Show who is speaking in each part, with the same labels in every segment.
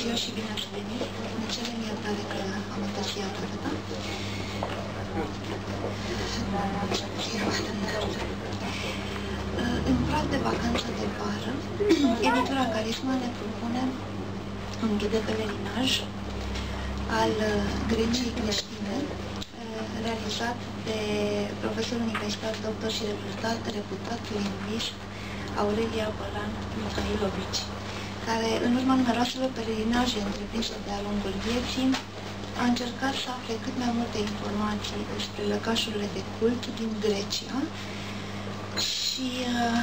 Speaker 1: ziua și bine ați venit. Ne cerem iertare că am întârziat atâta. În prag de vacanță de vară, editura Carisma ne propune un ghid de pelerinaj al Greciei creștine, realizat de profesor universitar, doctor și reputat, reputat lingvist Aurelia Bălan Mihailovici care, în urma numeroaselor pelerinaje întreprinse de-a lungul vieții, a încercat să afle cât mai multe informații despre lăcașurile de cult din Grecia și uh,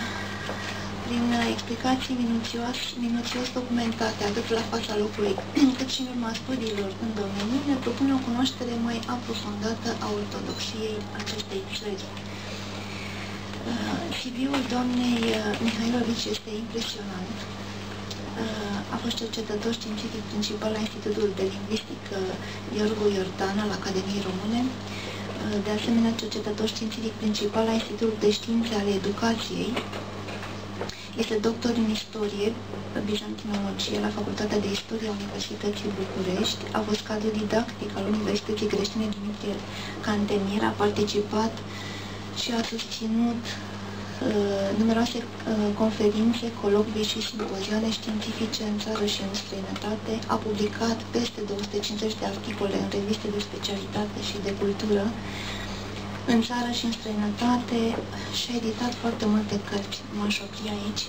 Speaker 1: prin explicații minuțios, minuțios documentate, atât la fața locului, cât și în urma studiilor în domeniu, ne propune o cunoaștere mai aprofundată a ortodoxiei acestei țări. Uh, CV-ul doamnei uh, Mihailovici este impresionant a fost cercetător științific principal la Institutul de Lingvistică Iorgu Iordan al Academiei Române, de asemenea cercetător științific principal la Institutul de Științe ale Educației. Este doctor în istorie, bizantinologie la Facultatea de Istorie a Universității București, a fost cadru didactic al Universității Creștine Dimitrie Cantenier, a participat și a susținut Uh, numeroase uh, conferințe, colocvii și simpozioane științifice în țară și în străinătate, a publicat peste 250 de articole în reviste de specialitate și de cultură, în țară și în străinătate și a editat foarte multe cărți. M-aș opri aici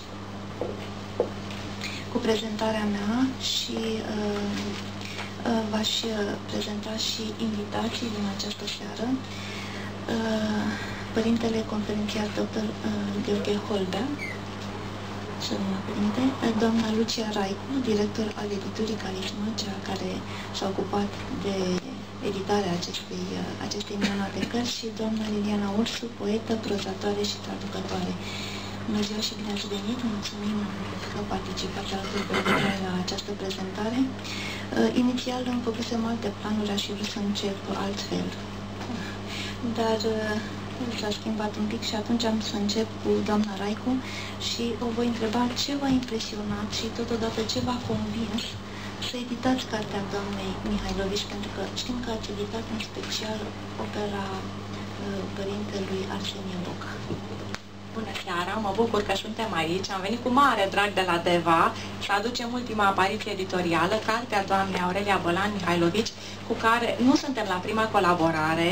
Speaker 1: cu prezentarea mea și uh, uh, v-aș prezenta și invitații din această seară. Uh, Părintele conferențiar dr. Uh, Gheorghe Holbea, domnul părinte, uh, doamna Lucia Raicu, director al editurii Carisma, cea care s-a ocupat de editarea acestei, uh, acestei minunate cărți și doamna Liliana Ursu, poetă, prozatoare și traducătoare. Bună ziua și bine ați venit! Mulțumim că participați alături de la această prezentare. Inițial îmi propusem alte planuri, aș fi vrut să încep altfel. Dar s-a schimbat un pic și atunci am să încep cu doamna Raicu și o voi întreba ce v-a impresionat și totodată ce v-a convins să editați cartea doamnei Mihailovici, pentru că știm că ați editat în special opera uh, părintelui Arsenie Boca.
Speaker 2: Bună seara, mă bucur că suntem aici. Am venit cu mare drag de la Deva să aducem ultima apariție editorială, cartea doamnei Aurelia Bălan Mihailovici, cu care nu suntem la prima colaborare,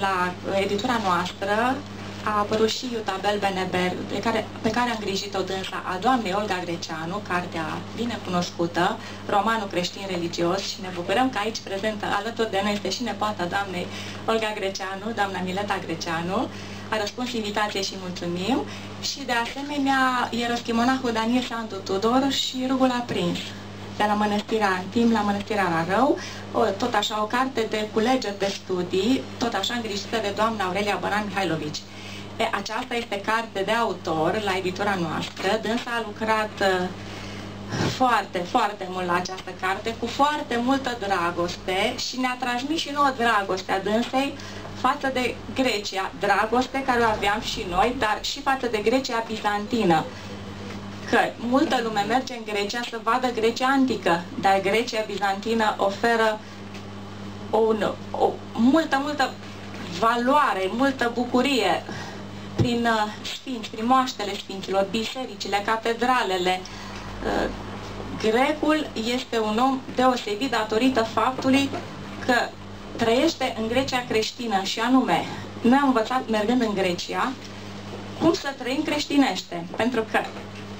Speaker 2: la editura noastră a apărut și Iutabel Beneber, pe care, pe care am grijit-o dânsa a doamnei Olga Greceanu, cartea bine cunoscută, romanul creștin religios și ne bucurăm că aici prezentă alături de noi este și nepoata doamnei Olga Greceanu, doamna Mileta Greceanu, a răspuns invitației și mulțumim. Și de asemenea e răschimonahul Daniel Sandu Tudor și Rugul Aprins de la Mănăstirea Antim la Mănăstirea Rarău, tot așa o carte de culegeri de studii, tot așa îngrijită de doamna Aurelia Bănan Mihailovici. E, aceasta este carte de autor la editura noastră, dânsa a lucrat uh, foarte, foarte mult la această carte, cu foarte multă dragoste și ne-a transmis și nouă dragostea dânsei față de Grecia, dragoste care o aveam și noi, dar și față de Grecia bizantină că multă lume merge în Grecia să vadă Grecia antică, dar Grecia bizantină oferă o, o multă, multă valoare, multă bucurie prin uh, sfinți, prin moaștele sfinților, bisericile, catedralele. Uh, grecul este un om deosebit datorită faptului că trăiește în Grecia creștină și anume, noi am învățat mergând în Grecia cum să trăim creștinește, pentru că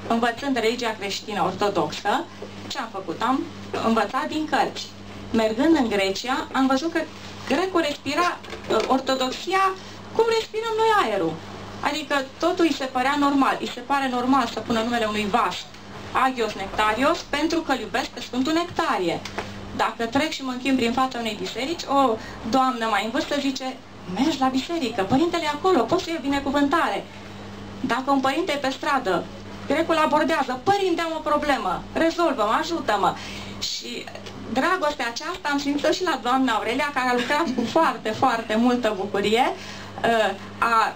Speaker 2: învățând religia creștină ortodoxă, ce am făcut? Am învățat din cărți. Mergând în Grecia, am văzut că grecul respira uh, ortodoxia cum respirăm noi aerul. Adică totul îi se părea normal. Îi se pare normal să pună numele unui vas Agios Nectarios pentru că îl iubesc pe Sfântul Nectarie. Dacă trec și mă închim prin fața unei biserici, o doamnă mai în vârstă zice, mergi la biserică, părintele e acolo, poți să iei binecuvântare. Dacă un părinte e pe stradă, Grecul abordează, părinte, am o problemă, rezolvă-mă, ajută-mă. Și dragostea aceasta am simțit și la doamna Aurelia, care a lucrat cu foarte, foarte multă bucurie. Uh, a,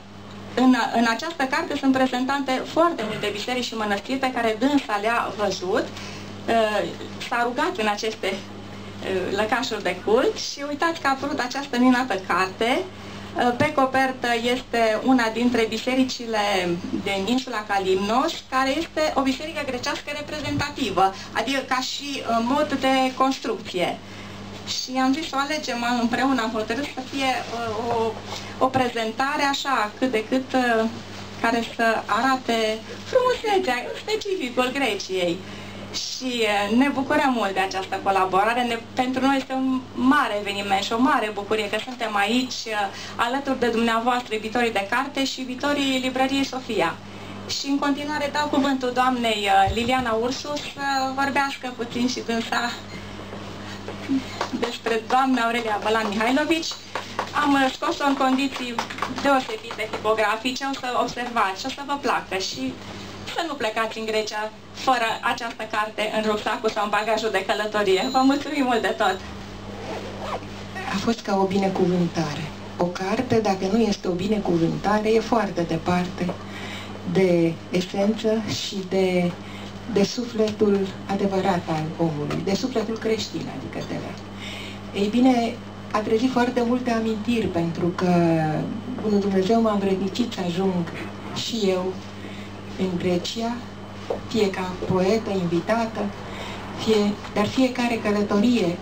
Speaker 2: în, în această carte sunt prezentante foarte multe biserici și mănăstiri pe care dânsa le-a văzut s-a rugat în aceste lăcașuri de cult și uitați că a apărut această minunată carte Uh, pe copertă este una dintre bisericile din insula Calimnos, care este o biserică grecească reprezentativă, adică ca și uh, mod de construcție. Și am zis să o alegem împreună, am hotărât să fie uh, o, o prezentare așa, cât de cât, care să arate frumusețea, specificul Greciei și ne bucurăm mult de această colaborare. Ne, pentru noi este un mare eveniment și o mare bucurie că suntem aici alături de dumneavoastră, iubitorii de carte și iubitorii librăriei Sofia. Și în continuare dau cuvântul doamnei Liliana Ursus să vorbească puțin și dânsa despre doamna Aurelia Bălan Mihailovici. Am scos-o în condiții deosebite tipografice, o să observați și o să vă placă și să nu plecați în Grecia fără această carte în rucsacul sau în bagajul de călătorie. Vă mulțumim mult de tot!
Speaker 3: A fost ca o binecuvântare. O carte, dacă nu este o binecuvântare, e foarte departe de esență și de, de sufletul adevărat al omului, de sufletul creștin, adică de la. Ei bine, a trezit foarte multe amintiri, pentru că Bunul Dumnezeu m-a învrednicit să ajung și eu în Grecia, fie ca poetă invitată, fie, dar fiecare călătorie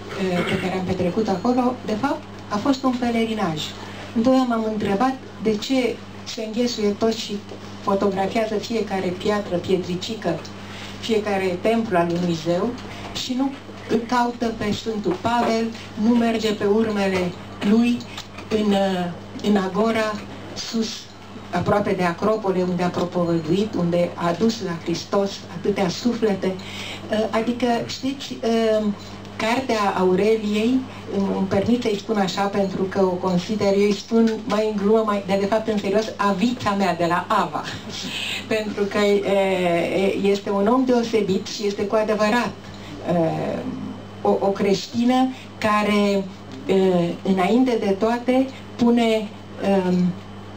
Speaker 3: pe care am petrecut acolo, de fapt, a fost un pelerinaj. Întotdeauna m-am întrebat de ce se înghesuie tot și fotografiază fiecare piatră, pietricică, fiecare templu al lui Zeu și nu îl caută pe Sfântul Pavel, nu merge pe urmele lui în, în Agora, sus aproape de Acropole, unde a propovăduit, unde a dus la Hristos atâtea suflete. Uh, adică, știți, uh, Cartea Aureliei, îmi permit să-i spun așa pentru că o consider, eu îi spun mai în glumă, mai, de, de fapt în serios, avița mea de la Ava. pentru că e, este un om deosebit și este cu adevărat o, o creștină care, înainte de toate, pune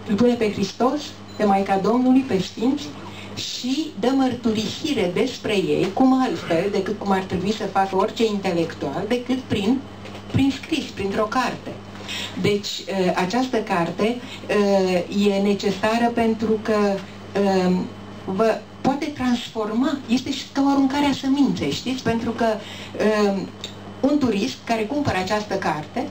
Speaker 3: îl pune pe Hristos, pe Maica Domnului, pe Sfinți și dă mărturisire despre ei, cum altfel decât cum ar trebui să facă orice intelectual, decât prin, prin scris, printr-o carte. Deci ă, această carte ă, e necesară pentru că ă, vă poate transforma, este și ca o aruncare a săminței, știți? Pentru că un turist care cumpără această carte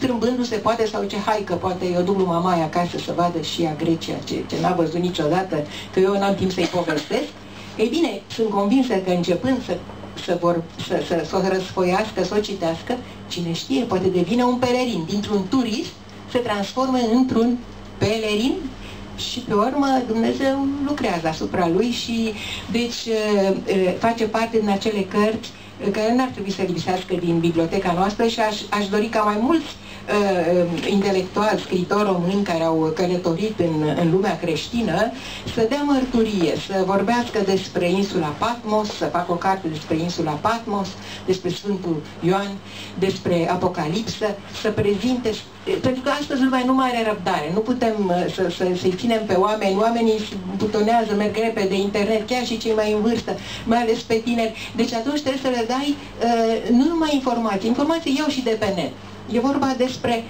Speaker 3: strâmbându-se, poate sau ce hai că poate eu duc lui mamaia acasă să vadă și a Grecia, ce, ce n-a văzut niciodată, că eu n-am timp să-i povestesc. Ei bine, sunt convinsă că începând să, să, vor, să, să, să o răsfoiască, să o citească, cine știe, poate devine un pelerin. Dintr-un turist se transformă într-un pelerin și pe urmă Dumnezeu lucrează asupra lui și deci face parte din acele cărți care n-ar trebui să lipsească din biblioteca noastră și aș, aș dori ca mai mulți uh, intelectuali, scriitori români care au călătorit în, în lumea creștină să dea mărturie, să vorbească despre insula Patmos, să facă o carte despre insula Patmos, despre Sfântul Ioan, despre Apocalipsă, să prezinte, pentru că astăzi lumea nu mai are răbdare, nu putem uh, să, să, să-i ținem pe oameni, oamenii butonează, merg repede internet, chiar și cei mai în vârstă, mai ales pe tineri, deci atunci trebuie să le dai uh, nu numai informații, informații iau și de pe net. E vorba despre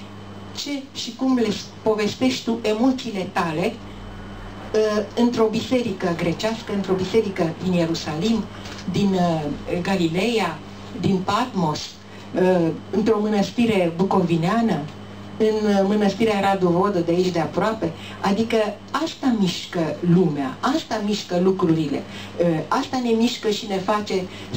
Speaker 3: ce și cum le povestești tu emoțiile tale uh, într-o biserică grecească, într-o biserică din Ierusalim, din uh, Galileea, din Patmos, uh, într-o mănăstire bucovineană, în mănăstirea Radu Vodă de aici de aproape. Adică asta mișcă lumea, asta mișcă lucrurile, uh, asta ne mișcă și ne face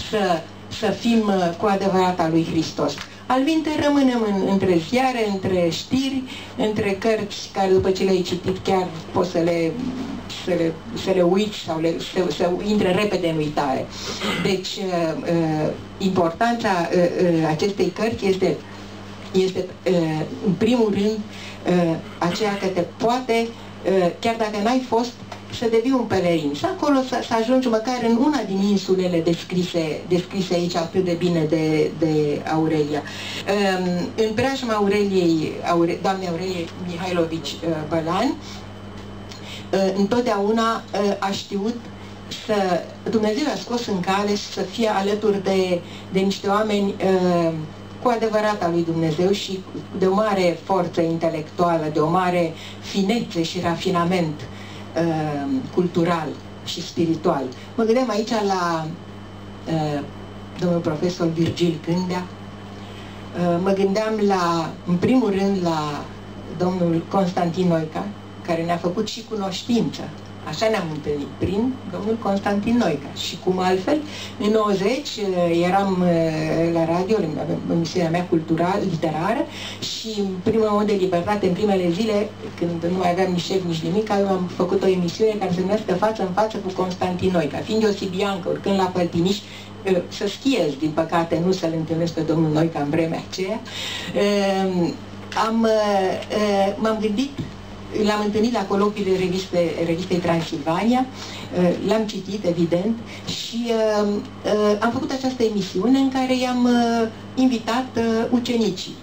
Speaker 3: să, să fim uh, cu adevărat a lui Hristos. Alvinte rămânem în, între ziare, între știri, între cărți care după ce le-ai citit chiar poți să le, să le, să le uiți sau le, să, să intre repede în uitare. Deci, uh, uh, importanța uh, uh, acestei cărți este, este uh, în primul rând uh, aceea că te poate, uh, chiar dacă n-ai fost să devii un pelerin și acolo să, să ajungi măcar în una din insulele descrise, descrise aici atât de bine de, de Aurelia. Um, în preajma Aureliei, Aure, doamnei Aurelie Mihailovici uh, Bălan, uh, întotdeauna uh, a știut să, Dumnezeu a scos în cale să fie alături de, de niște oameni uh, cu adevărat al lui Dumnezeu și de o mare forță intelectuală, de o mare finețe și rafinament uh, cultural și spiritual. Mă gândeam aici la uh, domnul profesor Virgil Cândea, uh, mă gândeam la, în primul rând la domnul Constantin Noica, care ne-a făcut și cunoștință Așa ne-am întâlnit, prin domnul Constantin Noica. Și cum altfel, în 90 eh, eram eh, la radio, aveam emisiunea mea culturală, literară și în primul moment de libertate, în primele zile, când nu mai aveam nici șef, nici nimic, eu am făcut o emisiune care se numește Față în față cu Constantin Noica. Fiind o sibiancă, urcând la Păltiniș, eh, să schiez, din păcate, nu să-l întâlnesc pe domnul Noica în vremea aceea, am, m-am gândit L-am întâlnit la colopiile reviste, revistei Transilvania, uh, l-am citit, evident, și uh, uh, am făcut această emisiune în care i-am invitat ucenicii.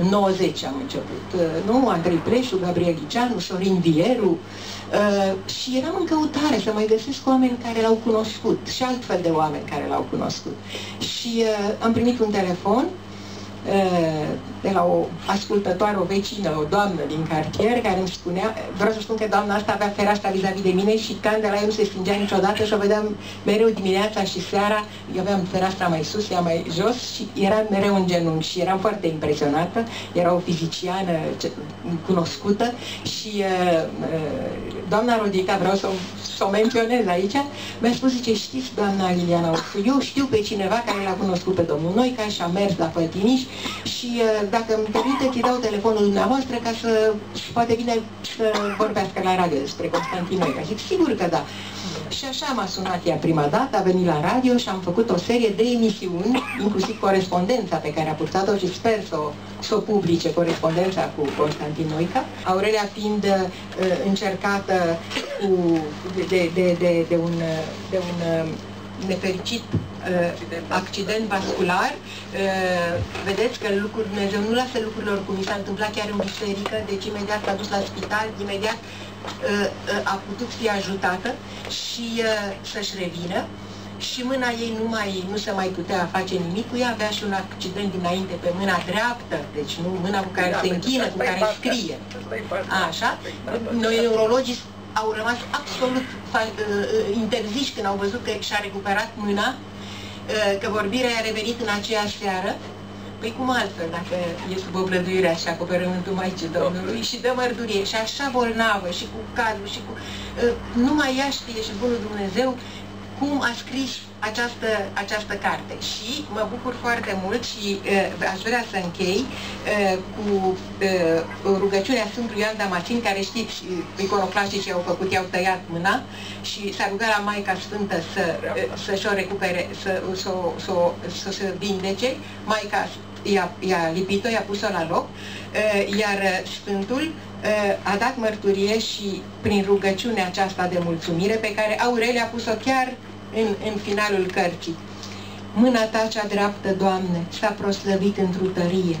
Speaker 3: În 90 am început, nu? Andrei Pleșu, Gabriel Liceanu, Sorin Vieru, și eram în căutare să mai găsesc oameni care l-au cunoscut și altfel de oameni care l-au cunoscut. Și am primit un telefon de la o ascultătoare, o vecină, o doamnă din cartier, care îmi spunea, vreau să spun că doamna asta avea fereastra vis-a-vis de mine și candela ei nu se stingea niciodată și o vedeam mereu dimineața și seara, eu aveam fereastra mai sus, ea mai jos și era mereu în genunchi și eram foarte impresionată, era o fiziciană cunoscută și uh, uh, doamna Rodica, vreau să o, să o menționez aici, mi-a spus, zice, știți, doamna Liliana, eu știu pe cineva care l-a cunoscut pe domnul Noica și a mers la Pătiniș și uh, dacă îmi permiteți, îi dau telefonul dumneavoastră ca să poate bine să vorbească la radio despre Constantin Noica. Zic, sigur că da. Și așa m-a sunat ea prima dată, a venit la radio și am făcut o serie de emisiuni, inclusiv corespondența pe care a purtat-o și sper să o, să o publice, corespondența cu Constantin Noica. Aurelia fiind uh, încercată cu, de, de, de, de un, de un uh, nefericit uh, accident vascular, uh, vedeți că lucruri, Dumnezeu nu lasă lucrurilor cum mi s-a întâmplat chiar în biserică, deci imediat s-a dus la spital, imediat uh, uh, a putut fi ajutată și uh, să-și revină. Și mâna ei nu, mai, nu se mai putea face nimic cu ea, avea și un accident dinainte pe mâna dreaptă, deci nu mâna cu care se închină, cu care scrie. Așa? Noi neurologii au rămas absolut uh, uh, interziși când au văzut că și-a recuperat mâna, uh, că vorbirea a revenit în aceeași seară. Păi cum altfel, dacă e sub oblăduirea și acoperământul Maicii Domnului și dă mărturie și așa bolnavă și cu cadru și cu... Numai ea știe și Bunul Dumnezeu cum a scris această, această carte și mă bucur foarte mult și uh, aș vrea să închei uh, cu uh, rugăciunea Sfântului Ioan Damasin, care știți, iconoclaștii au făcut, i-au tăiat mâna și s-a rugat la Maica Sfântă să, uh, să-și o recupere, să, să, să, să, să se vindece. Maica i-a, i-a lipit-o, i-a pus-o la loc, uh, iar Sfântul uh, a dat mărturie și prin rugăciunea aceasta de mulțumire pe care Aurelia a pus-o chiar în, în finalul cărții. Mâna ta cea dreaptă, Doamne, s-a proslăvit într-o tărie.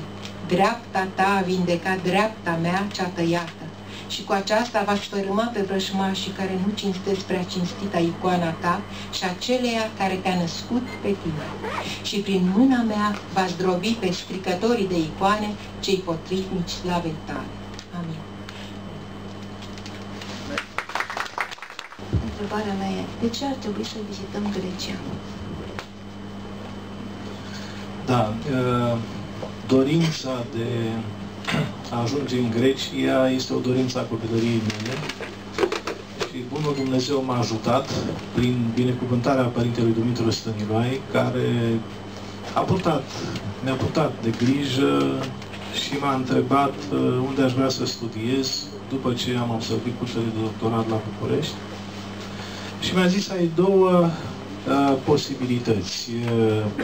Speaker 3: Dreapta ta a vindecat dreapta mea cea tăiată. Și cu aceasta va sfărâma pe vrășmașii care nu cinstesc prea cinstita icoana ta și aceleia care te-a născut pe tine. Și prin mâna mea va zdrobi pe stricătorii de icoane cei potrivnici slavei tale.
Speaker 1: Întrebarea mea e, de ce ar trebui să vizităm Grecia?
Speaker 4: Da, dorința de a ajunge în Grecia este o dorință a copilăriei mele și Bunul Dumnezeu m-a ajutat prin binecuvântarea Părintelui Dumitru Stăniloai, care a purtat, ne-a purtat de grijă și m-a întrebat unde aș vrea să studiez după ce am absolvit cursul de doctorat la București și mi-a zis, ai două uh, posibilități.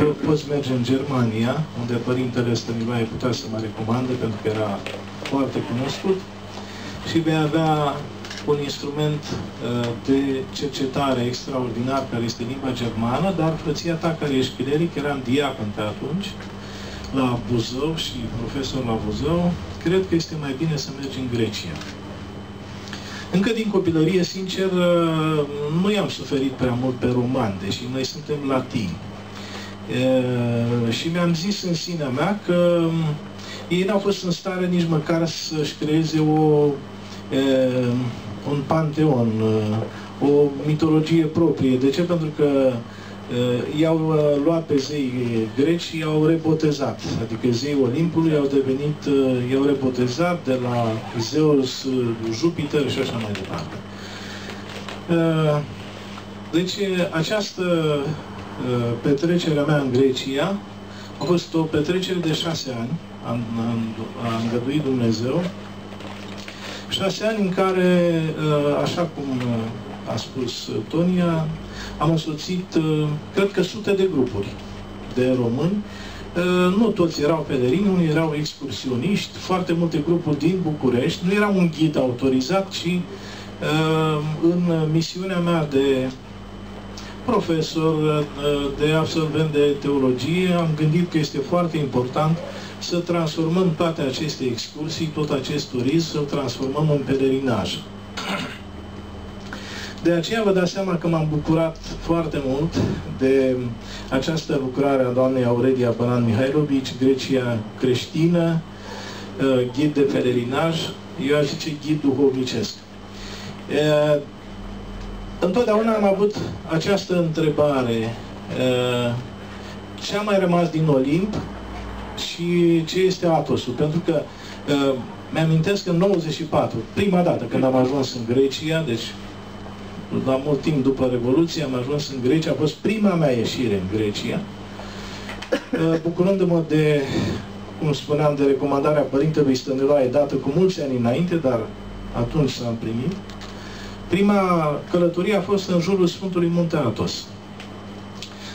Speaker 4: Uh, poți merge în Germania, unde părintele Stăniloae putea să mă recomandă, pentru că era foarte cunoscut, și vei avea un instrument uh, de cercetare extraordinar, care este limba germană, dar frăția ta, care ești cleric, era în diacon pe atunci, la Buzău și profesor la Buzău, cred că este mai bine să mergi în Grecia. Încă din copilărie, sincer, nu i-am suferit prea mult pe romani, deși noi suntem latini. Și mi-am zis în sinea mea că ei n-au fost în stare nici măcar să-și creeze o, un panteon, o mitologie proprie. De ce? Pentru că i-au luat pe zei greci și i-au rebotezat. Adică zei Olimpului i-au devenit, i-au rebotezat de la Zeus, Jupiter și așa mai departe. Deci această petrecerea mea în Grecia a fost o petrecere de șase ani, a, a, a îngăduit Dumnezeu, șase ani în care, așa cum a spus Tonia, am însoțit, cred că sute de grupuri de români. Nu toți erau pelerini, unii erau excursioniști, foarte multe grupuri din București. Nu era un ghid autorizat, ci în misiunea mea de profesor, de absolvent de teologie, am gândit că este foarte important să transformăm toate aceste excursii, tot acest turism, să-l transformăm în pelerinaj. De aceea vă dați seama că m-am bucurat foarte mult de această lucrare a doamnei Aurelia Banan Mihailovici, Grecia creștină, uh, ghid de pelerinaj, eu aș zice ghid duhovnicesc. Uh, întotdeauna am avut această întrebare, uh, ce a mai rămas din Olimp și ce este Atosul? Pentru că mi-amintesc în 94, prima dată când am ajuns în Grecia, deci la mult timp după Revoluție am ajuns în Grecia, a fost prima mea ieșire în Grecia, uh, bucurându-mă de, cum spuneam, de recomandarea Părintelui Stăniloae dată cu mulți ani înainte, dar atunci s-am primit. Prima călătorie a fost în jurul Sfântului Munte Atos.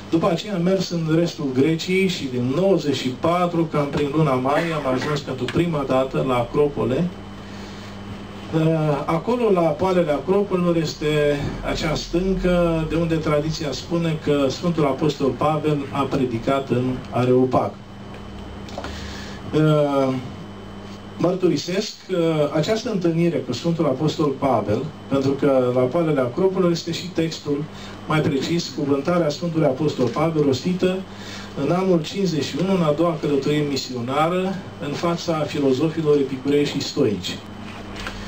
Speaker 4: După aceea am mers în restul Greciei și din 94, cam prin luna mai, am ajuns pentru prima dată la Acropole, Acolo, la poalele Acropolului, este acea stâncă de unde tradiția spune că Sfântul Apostol Pavel a predicat în Areopag. Mărturisesc această întâlnire cu Sfântul Apostol Pavel, pentru că la poalele Acropolului este și textul, mai precis, cuvântarea Sfântului Apostol Pavel rostită în anul 51, în a doua călătorie misionară, în fața filozofilor epicurei și stoici.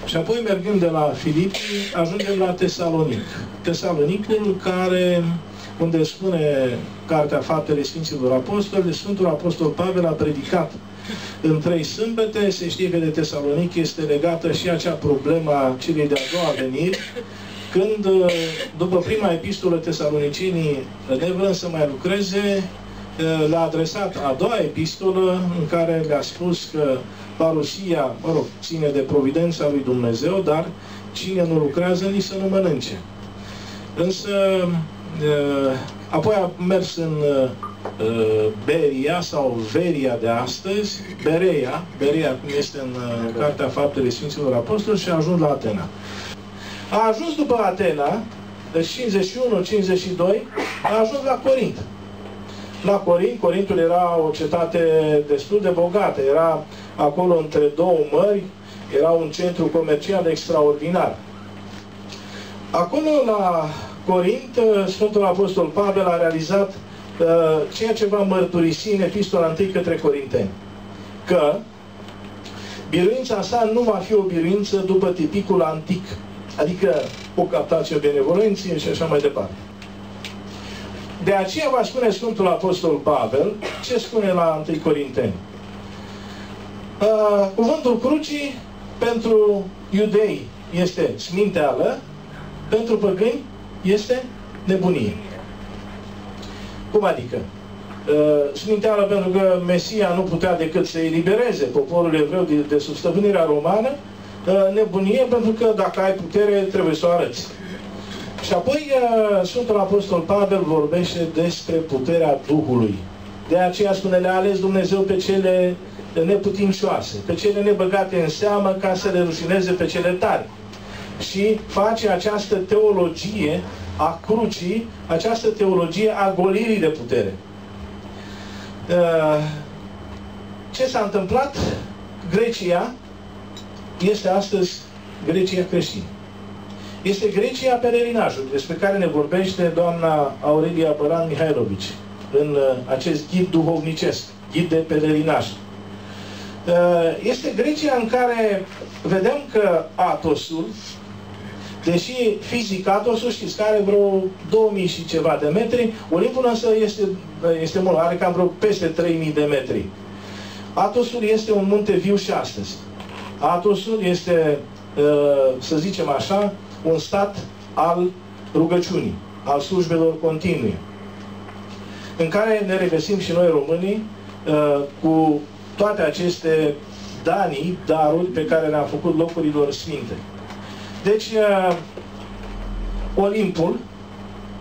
Speaker 4: Și apoi mergând de la Filipi, ajungem la Tesalonic. Tesalonicul care, unde spune Cartea Faptele Sfinților Apostoli, Sfântul Apostol Pavel a predicat în trei sâmbete, se știe că de Tesalonic este legată și acea problemă a celei de-a doua veniri, când, după prima epistolă tesalonicenii, nevrând să mai lucreze, le-a adresat a doua epistolă în care le-a spus că parusia, mă rog, ține de providența lui Dumnezeu, dar cine nu lucrează, nici să nu mănânce. Însă, apoi a mers în Beria sau Veria de astăzi, Berea, Berea cum este în Cartea Faptele Sfinților Apostoli și a ajuns la Atena. A ajuns după Atena, deci 51-52, a ajuns la Corint. La Corint, Corintul era o cetate destul de bogată, era acolo între două mări, era un centru comercial extraordinar. Acolo la Corint, Sfântul Apostol Pavel a realizat uh, ceea ce va mărturisi în epistola 1 către Corinteni. Că biruința sa nu va fi o biruință după tipicul antic, adică o captație benevolenție și așa mai departe. De aceea va spune Sfântul Apostol Pavel ce spune la 1 Corinteni. Uh, cuvântul crucii pentru iudei este sminteală, pentru păgâni este nebunie. Cum adică? Uh, sminteală pentru că Mesia nu putea decât să elibereze poporul evreu de, de sub stăpânirea romană, uh, nebunie pentru că dacă ai putere trebuie să o arăți. Și apoi uh, Sfântul Apostol Pavel vorbește despre puterea Duhului. De aceea spune, le-a ales Dumnezeu pe cele neputincioase, pe cele nebăgate în seamă ca să le rușineze pe cele tari. Și face această teologie a crucii, această teologie a golirii de putere. Uh, ce s-a întâmplat? Grecia este astăzi Grecia creștină. Este Grecia pelerinajului, despre care ne vorbește doamna Aurelia Băran Mihailovici în uh, acest ghid duhovnicesc, ghid de pelerinaj. Uh, este Grecia în care vedem că Atosul, deși fizic Atosul, știți, că are vreo 2000 și ceva de metri, Olimpul însă este, este mult, are cam vreo peste 3000 de metri. Atosul este un munte viu și astăzi. Atosul este, uh, să zicem așa, un stat al rugăciunii, al slujbelor continue, în care ne regăsim și noi românii uh, cu toate aceste danii, daruri pe care le-am făcut locurilor sfinte. Deci, uh, Olimpul,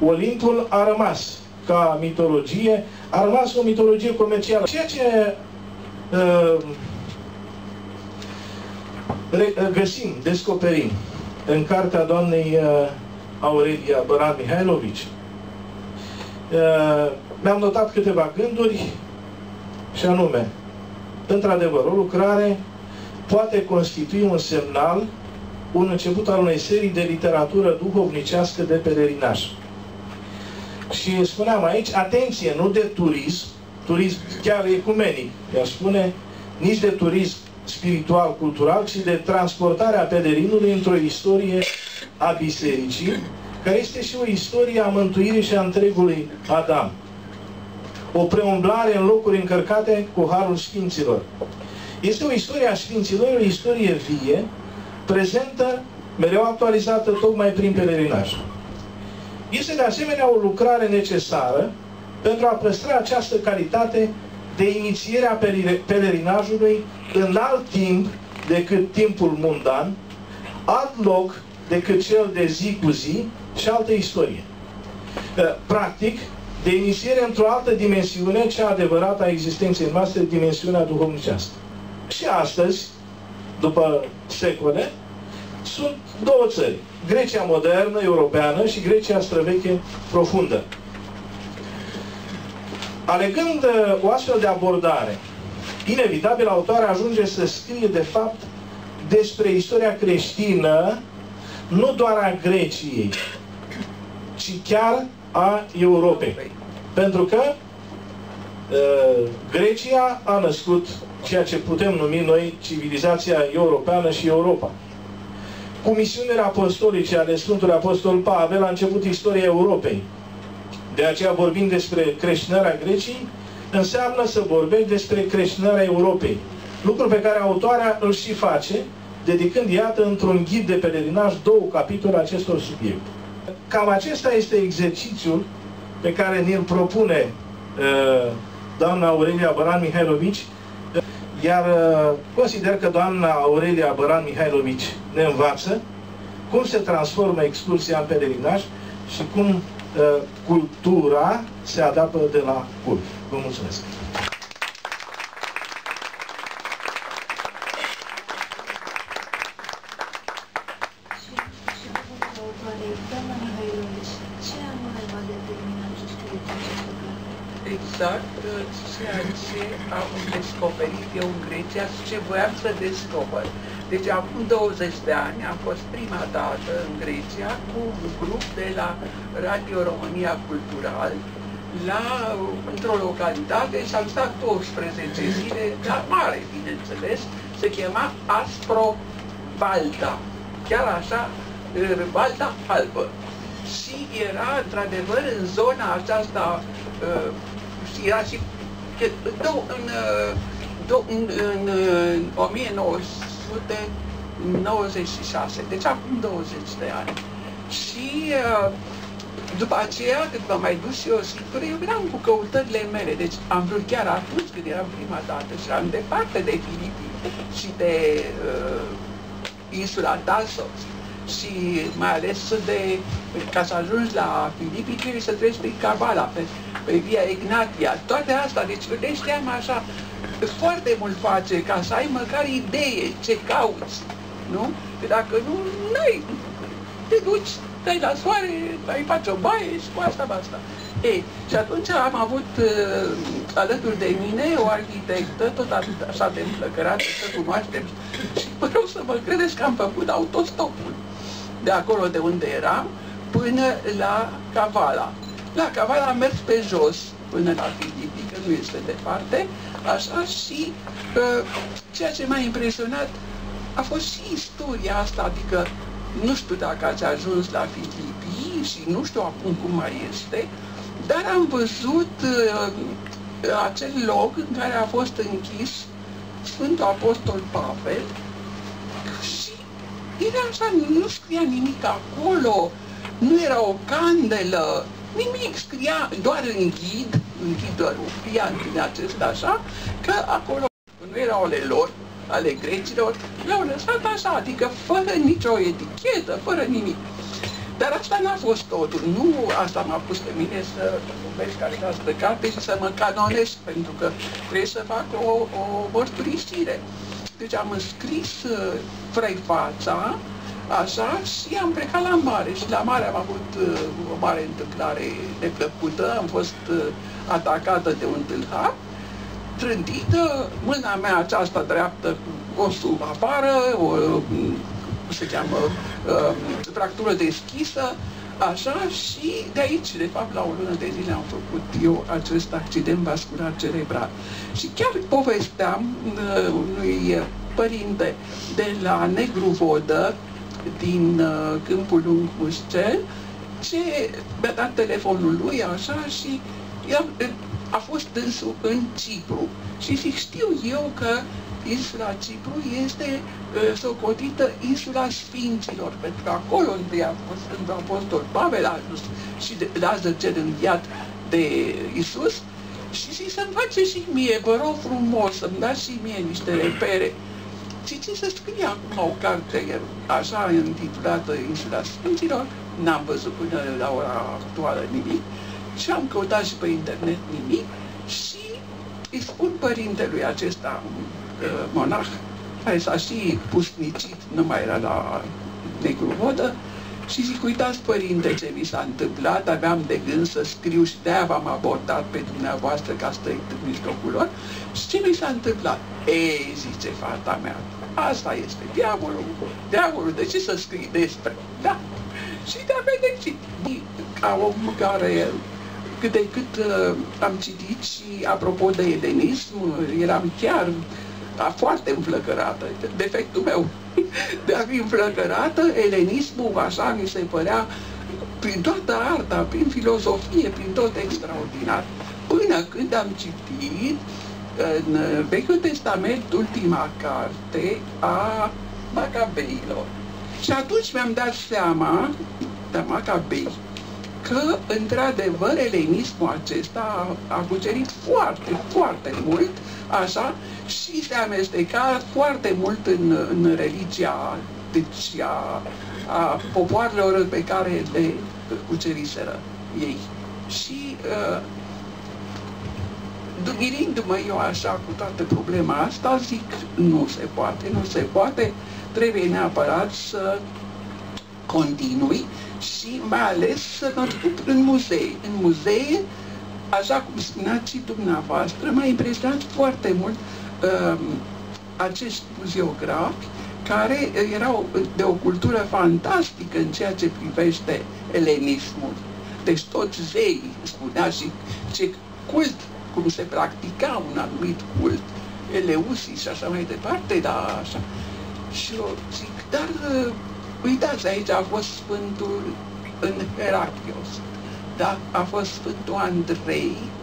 Speaker 4: Olimpul a rămas ca mitologie, a rămas o mitologie comercială. Ceea ce uh, găsim, descoperim în cartea doamnei uh, Aurelia Băran Mihailovici, uh, mi-am notat câteva gânduri și anume, într-adevăr, o lucrare poate constitui un semnal, un început al unei serii de literatură duhovnicească de pelerinaj. Și spuneam aici, atenție, nu de turism, turism chiar ecumenic, i spune, nici de turism spiritual, cultural, ci de transportarea pelerinului într-o istorie a bisericii, care este și o istorie a mântuirii și a întregului Adam. O preumblare în locuri încărcate cu harul Sfinților. Este o istorie a Sfinților, o istorie vie, prezentă, mereu actualizată, tocmai prin pelerinaj. Este de asemenea o lucrare necesară pentru a păstra această calitate de inițierea pelerinajului în alt timp decât timpul mundan, alt loc decât cel de zi cu zi și altă istorie. Ă, practic, de inițiere într-o altă dimensiune, cea adevărată a existenței noastre, dimensiunea duhovnicească. Și astăzi, după secole, sunt două țări. Grecia modernă, europeană și Grecia străveche profundă. Alegând uh, o astfel de abordare, inevitabil autoarea ajunge să scrie de fapt despre istoria creștină, nu doar a Greciei, ci chiar a Europei. Pentru că uh, Grecia a născut ceea ce putem numi noi civilizația europeană și Europa. Cu misiunile apostolice ale Sfântului Apostol Pavel a început istoria Europei. De aceea vorbim despre creștinarea Greciei, înseamnă să vorbești despre creștinarea Europei. Lucru pe care autoarea îl și face, dedicând, iată, într-un ghid de pelerinaj două capitole acestor subiecte. Cam acesta este exercițiul pe care ne-l propune uh, doamna Aurelia Băran Mihailovici, iar uh, consider că doamna Aurelia Băran Mihailovici ne învață cum se transformă excursia în pelerinaj și cum Uh, cultura se adaptă de la cult. Vă mulțumesc!
Speaker 5: Exact ceea ce am descoperit eu în Grecia și ce voiam să descoper. Deci acum 20 de ani am fost prima dată în Grecia cu un grup de la Radio România Cultural la, într-o localitate și am stat 12 zile, la mare, bineînțeles, se chema Aspro Balta. Chiar așa, Balta albă. Și era, într-adevăr, în zona aceasta, uh, era și în, în, în, în 1900 1996, deci acum 20 de ani. Și uh, după aceea, când m-am mai dus și eu singură, eu eram cu căutările mele, deci am vrut chiar atunci când eram prima dată și eram departe de Filipii și de uh, insula Tassos și mai ales de, ca să ajungi la Filipii, trebuie să treci prin Cabala, pe, pe Via Ignatia, toate astea, deci vedeți așa, foarte mult face ca să ai măcar idee ce cauți, nu? Că dacă nu, n-ai, te duci, stai la soare, ai face o baie și cu asta basta. Ei, și atunci am avut uh, alături de mine o arhitectă, tot atât așa de împlăcărată, să cunoaștem, și vreau să mă credeți că am făcut autostopul. de acolo de unde eram, până la Cavala. La Cavala am mers pe jos până la Filipi, că nu este departe, așa și uh, ceea ce m-a impresionat a fost și istoria asta, adică nu știu dacă ați ajuns la Filipi și nu știu acum cum mai este, dar am văzut uh, acel loc în care a fost închis Sfântul Apostol Pavel și era așa, nu scria nimic acolo, nu era o candelă, nimic, scria doar în ghid, în ghidărul, scria în acesta așa, că acolo nu erau ale lor, ale grecilor, le-au lăsat așa, adică fără nicio etichetă, fără nimic. Dar asta n-a fost totul. Nu asta m-a pus pe mine să vorbesc această carte și să mă canonesc, pentru că trebuie să fac o, o mărturisire. Deci am înscris uh, Freifața, așa, și am plecat la mare. Și la mare am avut uh, o mare întâmplare neplăcută, am fost uh, atacată de un tâlhar, trântită, mâna mea aceasta dreaptă cu osul afară, o, cum se cheamă, uh, fractură deschisă, așa, și de aici, de fapt, la o lună de zile am făcut eu acest accident vascular cerebral. Și chiar povesteam uh, unui părinte de la Negru Vodă, din uh, Câmpul Lung Muscel, ce mi-a dat telefonul lui, așa, și a fost dânsul în Cipru. Și zic, știu eu că insula Cipru este uh, socotită insula Sfinților, pentru că acolo unde a fost Sfântul Apostol Pavel a ajuns și de Lazar cel înviat de Isus, și zic să-mi face și mie, vă rog frumos, să-mi dați și mie niște repere. Și ce să scrie acum o carte așa intitulată Insula Sfinților, n-am văzut până la ora actuală nimic, și am căutat și pe internet nimic și îi spun părintelui acesta, uh, monah, care s-a și pusnicit, nu mai era la negru vodă, și zic, uitați, părinte, ce mi s-a întâmplat, aveam de gând să scriu și de-aia v-am abordat pe dumneavoastră ca să în mijlocul lor. Și ce mi s-a întâmplat? Ei, zice fata mea, asta este diavolul. Diavolul, de ce să scrii despre? Da. Și de-a vedeți, ca om care cât de cât uh, am citit și apropo de elenism, eram chiar a, foarte înflăcărată. Defectul meu de a fi înflăcărată, elenismul așa mi se părea prin toată arta, prin filozofie, prin tot extraordinar. Până când am citit în Vechiul Testament ultima carte a Macabeilor. Și atunci mi-am dat seama, de Macabei, că, într-adevăr, elenismul acesta a, a cucerit foarte, foarte mult, așa, și se amesteca foarte mult în, în religia, deci a, a popoarelor pe care le cuceriseră ei. Și uh, mirindu-mă eu așa cu toată problema asta, zic, nu se poate, nu se poate, trebuie neapărat să continui și mai ales să mă duc în muzee. În muzee, așa cum spuneați și dumneavoastră, m-a impresionat foarte mult uh, acești muziografi care erau de o cultură fantastică în ceea ce privește elenismul. Deci toți zei spunea și ce cult, cum se practica un anumit cult, Eleusii și așa mai departe, dar așa. Și eu zic, dar uh, Uitați, aici a fost Sfântul în Heraclios, da? a fost Sfântul Andrei,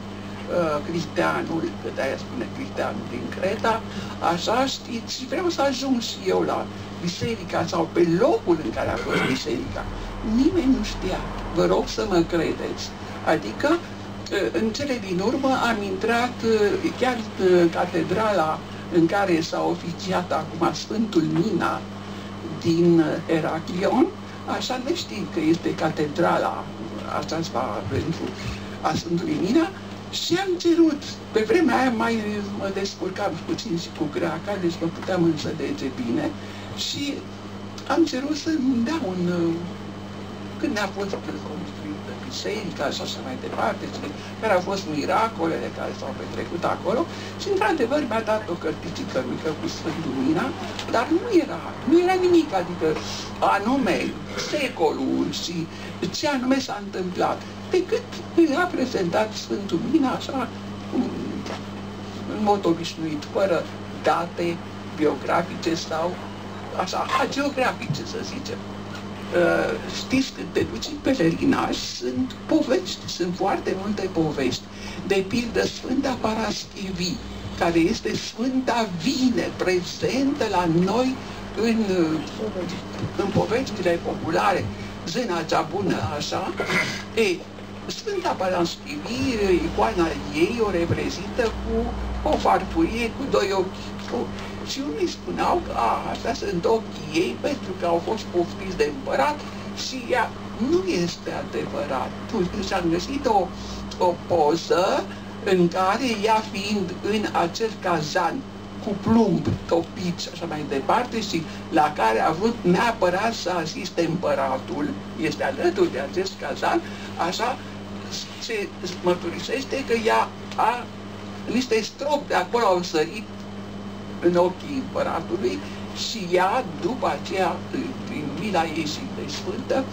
Speaker 5: uh, Cristianul, că de-aia spune Cristianul din Creta, așa știți, și vreau să ajung și eu la biserica sau pe locul în care a fost biserica. Nimeni nu știa, vă rog să mă credeți. Adică, uh, în cele din urmă am intrat uh, chiar în catedrala în care s-a oficiat acum Sfântul Mina, din Heraclion, așa ne știm că este catedrala aceasta pentru a Sfântului Mina și am cerut, pe vremea aia mai mă descurcam puțin și cu greaca, deci mă puteam înțelege bine. Și am cerut să-mi dea un, când a fost construită biserica și așa mai departe, și care au fost miracolele care s-au petrecut acolo și într-adevăr mi-a dat o cărticică mică cu Sfântul Lumina, dar nu era, nu era nimic, adică anume secolul și ce anume s-a întâmplat, decât a prezentat Sfântul Lumina așa, în mod obișnuit, fără date biografice sau așa, geografice, să zicem. Uh, știți, când te duci în pelerinaj, sunt povești, sunt foarte multe povești. De pildă Sfânta Paraschivii, care este Sfânta Vine, prezentă la noi în, uh, în poveștile populare, zâna cea bună, așa, e, Sfânta Paraschivii, icoana ei o reprezintă cu o farfurie cu doi ochi. Și unii spuneau că a, astea sunt ochii ei pentru că au fost poftiți de împărat și ea nu este adevărat. Și-am găsit o, o poză în care ea fiind în acel cazan cu plumb topit și așa mai departe și la care a vrut neapărat să asiste împăratul, este alături de acest cazan, așa se mărturisește că ea a niște stropi de acolo au sărit în ochii împăratului și ea, după aceea, prin mila ei și de sfântă,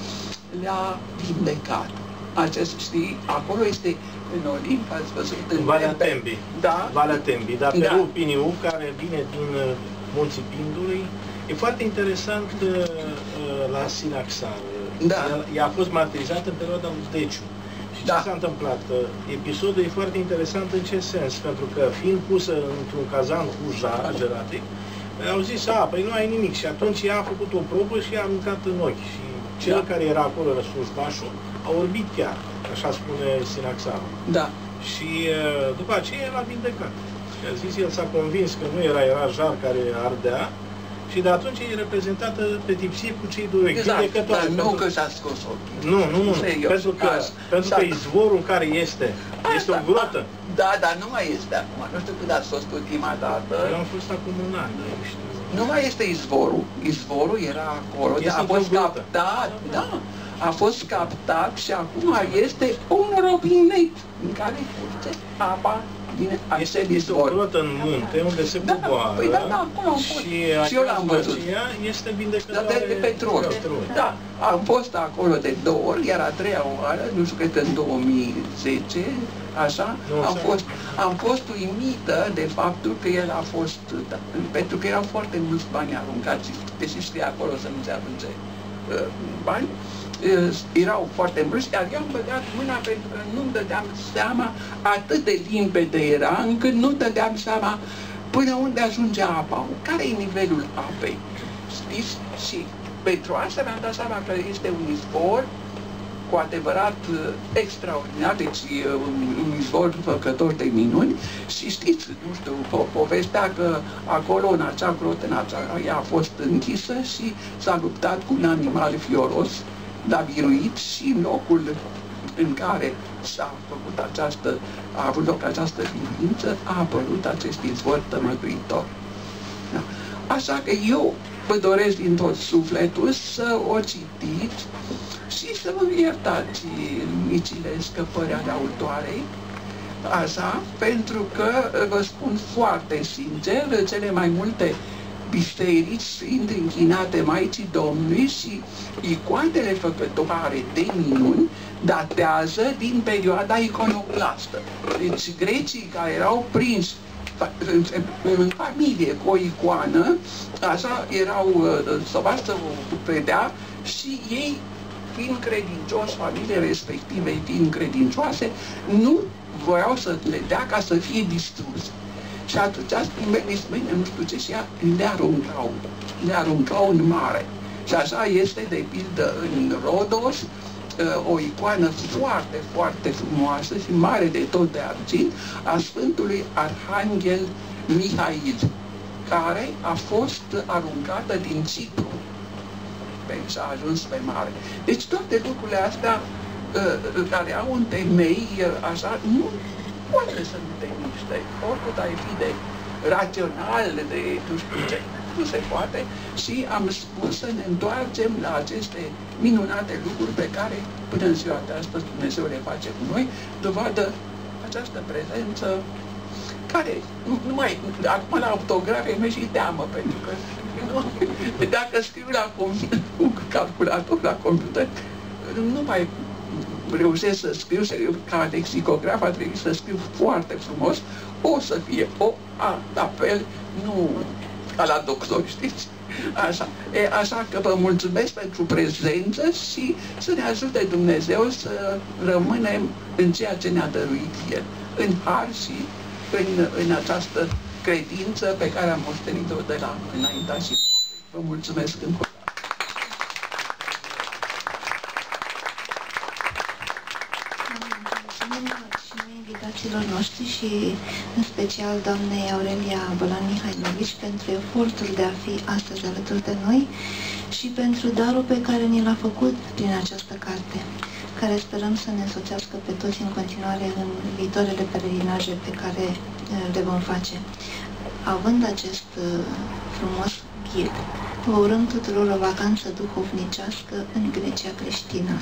Speaker 5: le-a vindecat. Acest, știi, acolo este în Olimp, ați văzut în
Speaker 4: Valea Tembi.
Speaker 5: Da.
Speaker 4: Valea Tembi, dar pe
Speaker 5: Da.
Speaker 4: râul Piniu, care vine din uh, Munții Pindului, e foarte interesant uh, uh, la Sinaxar.
Speaker 5: Da.
Speaker 4: Ea, ea a fost martirizată în perioada lui Deciu. Și ce
Speaker 5: Da.
Speaker 4: s-a întâmplat? Uh, Episodul e foarte interesant în ce sens? Pentru că fiind pusă într-un cazan cu jar, geratic, au zis, a, păi nu ai nimic. Și atunci ea a făcut o probă și i-a aruncat în ochi. Și cel
Speaker 5: Da.
Speaker 4: care era acolo, răsunșbașul, a orbit chiar, așa spune Sinaxarul.
Speaker 5: Da.
Speaker 4: Și uh, după aceea el a vindecat. Și a zis, el s-a convins că nu era, era jar care ardea și de atunci e reprezentată pe tipsie cu cei doi ochi,
Speaker 5: Exact, dar
Speaker 4: vindecătoare.
Speaker 5: nu
Speaker 4: pentru-
Speaker 5: că și-a scos ochii.
Speaker 4: nu, nu, nu,
Speaker 5: Serios,
Speaker 4: pentru că,
Speaker 5: asta.
Speaker 4: pentru că
Speaker 5: Și-a-
Speaker 4: izvorul care este, este o
Speaker 5: Asta,
Speaker 4: grotă.
Speaker 5: Da, dar nu mai este acum. Nu știu când ați fost ultima dată.
Speaker 4: Eu am fost acum un an, dar nu știu.
Speaker 5: Nu mai este izvorul. Izvorul era acolo,
Speaker 4: Este
Speaker 5: dar a
Speaker 4: într-o
Speaker 5: fost
Speaker 4: grotă.
Speaker 5: captat. Da, a fost captat și acum este un robinet în care curge apa din
Speaker 4: Este,
Speaker 5: acel
Speaker 4: este o
Speaker 5: izvor.
Speaker 4: grotă în munte unde se
Speaker 5: Da,
Speaker 4: coboară
Speaker 5: păi da, da, acolo am fost.
Speaker 4: și,
Speaker 5: Și eu l-am văzut.
Speaker 4: aceea este
Speaker 5: Da,
Speaker 4: vindecătoare
Speaker 5: de, de petrol. Da, am fost acolo de două ori, iar a treia oară, nu știu, cred că în 2010, așa,
Speaker 4: Nu,
Speaker 5: am
Speaker 4: așa.
Speaker 5: fost, am fost uimită de faptul că el a fost, da, pentru că erau foarte mulți bani aruncați, deși scrie acolo să nu se arunce uh, bani, uh, erau foarte mulți, iar eu am băgat mâna pentru că nu-mi dădeam seama, atât de limpede era, încât nu dădeam seama până unde ajunge apa, care e nivelul apei. Știți? Și pentru asta mi-am dat seama că este un izvor cu adevărat uh, extraordinar, deci uh, un, un izvor făcător de minuni și știți, nu știu, po- povestea că acolo, în acea grotă, în acea, ea a fost închisă și s-a luptat cu un animal fioros, l-a biruit și în locul în care s-a făcut această, a avut loc această biruință, a apărut acest izvor tămăduitor. Da. Așa că eu vă doresc din tot sufletul să o citiți și să vă iertați micile scăpări ale autoarei, așa, pentru că vă spun foarte sincer, cele mai multe biserici sunt închinate Maicii Domnului și icoanele făcătoare de minuni datează din perioada iconoclastă. Deci grecii care erau prinși fa- în, în familie cu o icoană, așa erau, uh, să o predea și ei fiind credincioși, familiile respective fiind credincioase, nu voiau să le dea ca să fie distruse. Și atunci, bine, nu știu ce, și ea le aruncau, le aruncau în mare. Și așa este, de pildă, în Rodos, uh, o icoană foarte, foarte frumoasă și mare de tot de argint a Sfântului Arhanghel Mihail, care a fost aruncată din Cipru și a ajuns pe mare. Deci toate lucrurile astea uh, care au un temei, uh, așa, nu poate să nu te miște. Oricât ai fi de rațional, de nu știu ce. nu se poate și am spus să ne întoarcem la aceste minunate lucruri pe care până în ziua de astăzi Dumnezeu le face cu noi, dovadă această prezență care nu mai, acum la autografe mi și teamă, pentru că nu, dacă scriu la cu calculator, la computer, nu mai reușesc să scriu, să, ca lexicograf a trebuit să scriu foarte frumos, o să fie o a, apel, nu ca la doctor, știți? Așa. E, așa că vă mulțumesc pentru prezență și să ne ajute Dumnezeu să rămânem în ceea ce ne-a dăruit El, în har și în, în această credință pe care am moștenit-o de la înaintașii. Vă mulțumesc încă o
Speaker 1: invitațiilor noștri și în special doamnei Aurelia Bolan Mihailovici pentru efortul de a fi astăzi alături de noi și pentru darul pe care ni l-a făcut prin această carte, care sperăm să ne însoțească pe toți în continuare în viitoarele pelerinaje pe care eh, le vom face. Având acest eh, frumos ghid, vă urăm tuturor o vacanță duhovnicească în Grecia creștină.